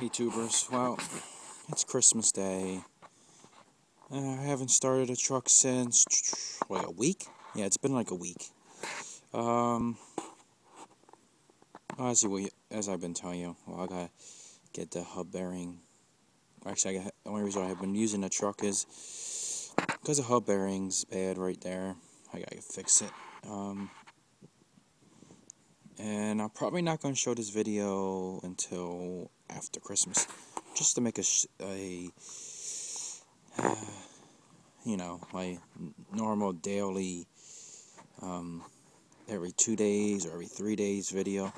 Hey well, it's Christmas Day. Uh, I haven't started a truck since, like, a week? Yeah, it's been like a week. Um, as, you, as I've been telling you, well, I gotta get the hub bearing. Actually, I got, the only reason I have been using the truck is because the hub bearing's bad right there. I gotta fix it. Um, and I'm probably not going to show this video until after Christmas, just to make a, a uh, you know, my normal daily, um, every two days or every three days video.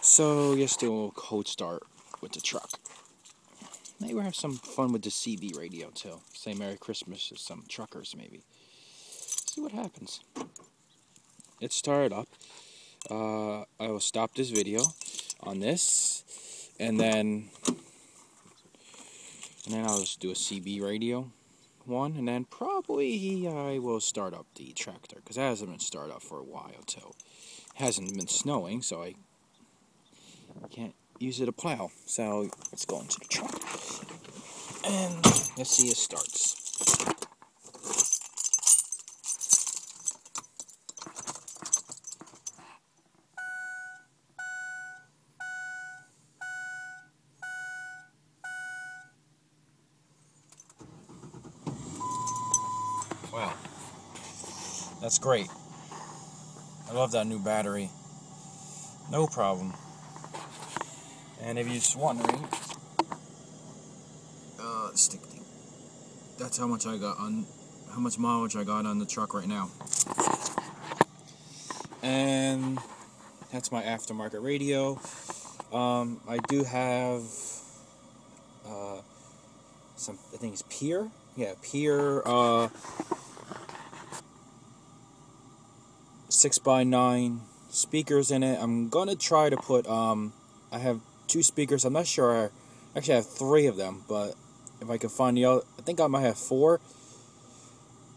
So, just do a cold start with the truck. Maybe we'll have some fun with the CB radio too. Say Merry Christmas to some truckers, maybe. See what happens. It started up uh, I will stop this video on this and then and then I'll just do a CB radio one and then probably I will start up the tractor because it hasn't been started up for a while too it hasn't been snowing so I can't use it to plow. So let's go into the truck and let's see it starts Wow. That's great. I love that new battery. No problem. And if you're just wondering, uh, stick thing. That's how much I got on, how much mileage I got on the truck right now. And that's my aftermarket radio. Um, I do have uh, some, I think it's Peer. Yeah, Peer. Uh, six by nine speakers in it. I'm gonna try to put um I have two speakers. I'm not sure. I actually have three of them, but if I can find the other, I think I might have four.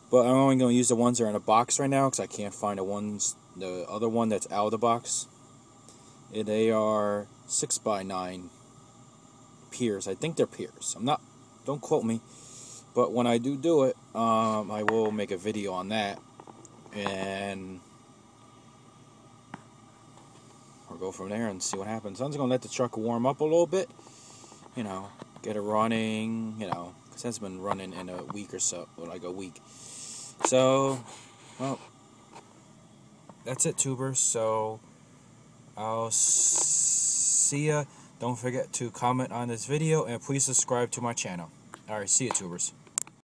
But I'm only gonna use the ones that are in a box right now because I can't find the ones the other one that's out of the box. They are six by nine peers. I think they're peers. I'm not. Don't quote me. But when I do do it, um, I will make a video on that and we'll go from there and see what happens. I'm just gonna let the truck warm up a little bit, you know, get it running, you know, because it's been running in a week or so, or like a week. So, well, that's it, tubers. So, I'll see ya. Don't forget to comment on this video and please subscribe to my channel. Alright, see you, tubers.